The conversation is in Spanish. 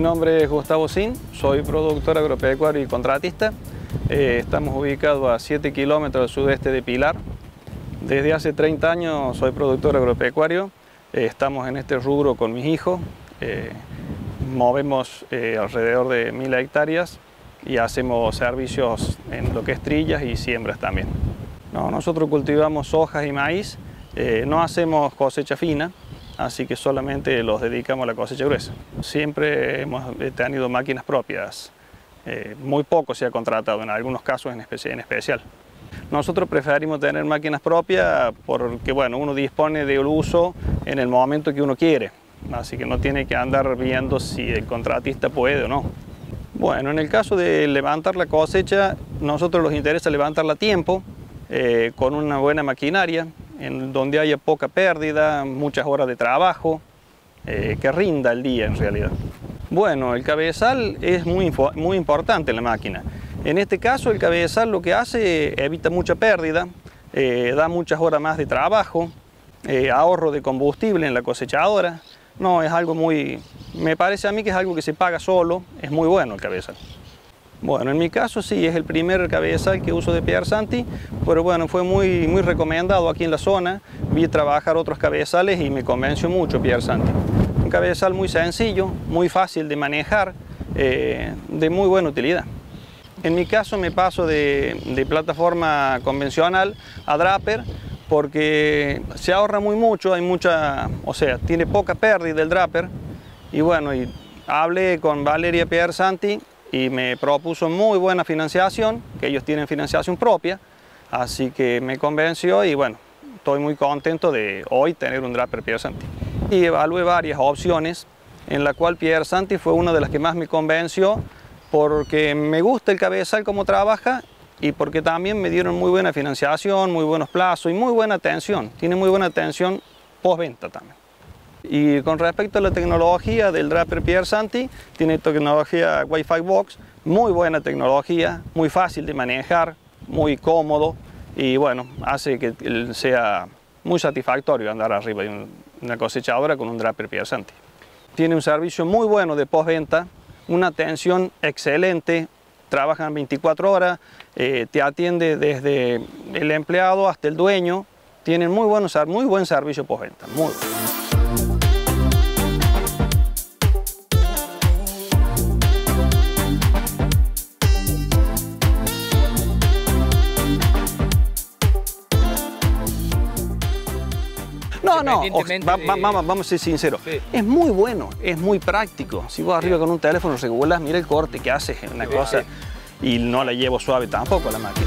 nombre es Gustavo Sin, soy productor agropecuario y contratista. Eh, estamos ubicados a 7 kilómetros al sudeste de Pilar. Desde hace 30 años soy productor agropecuario. Eh, estamos en este rubro con mis hijos. Eh, movemos alrededor de mil hectáreas y hacemos servicios en lo que es trillas y siembras también. No, nosotros cultivamos hojas y maíz, no hacemos cosecha fina, así que solamente los dedicamos a la cosecha gruesa. Siempre hemos tenido máquinas propias, eh, muy poco se ha contratado, en algunos casos en, especial. Nosotros preferimos tener máquinas propias porque bueno, uno dispone del uso en el momento que uno quiere, así que no tiene que andar viendo si el contratista puede o no. Bueno, en el caso de levantar la cosecha, nosotros nos interesa levantarla a tiempo, eh, con una buena maquinaria, en donde haya poca pérdida, muchas horas de trabajo, eh, que rinda el día en realidad. Bueno, el cabezal es muy, muy importante en la máquina. En este caso el cabezal lo que hace evita mucha pérdida, eh, da muchas horas más de trabajo, eh, ahorro de combustible en la cosechadora. No, es algo muy... me parece a mí que es algo que se paga solo, es muy bueno el cabezal. Bueno, en mi caso sí, es el primer cabezal que uso de Pierre Santi, pero bueno, fue muy, muy recomendado aquí en la zona. Vi trabajar otros cabezales y me convenció mucho Pierre Santi. Un cabezal muy sencillo, muy fácil de manejar, eh, de muy buena utilidad. En mi caso me paso de, de plataforma convencional a Draper porque se ahorra muy mucho, hay mucha, o sea, tiene poca pérdida el Draper y bueno, y hablé con Valeria Pierre Santi y me propuso muy buena financiación, que ellos tienen financiación propia, así que me convenció y bueno, estoy muy contento de hoy tener un Draper Pierre Santi. Y evalué varias opciones, en la cual Pierre Santi fue una de las que más me convenció, porque me gusta el cabezal como trabaja y porque también me dieron muy buena financiación, muy buenos plazos y muy buena atención. Tiene muy buena atención postventa también. Y con respecto a la tecnología del Draper Pierre Santi, tiene tecnología Wi-Fi Box, muy buena tecnología, muy fácil de manejar, muy cómodo y bueno, hace que sea muy satisfactorio andar arriba de una cosechadora con un Draper Pierre Santi. Tiene un servicio muy bueno de postventa, una atención excelente, trabajan 24 horas, eh, te atiende desde el empleado hasta el dueño, tienen muy, buenos, muy buen servicio postventa, muy bueno. No, no, vamos a ser sinceros. Es muy bueno, es muy práctico. Si vos arriba con un teléfono regulas, mira el corte que haces, una cosa. Y no la llevo suave tampoco la máquina.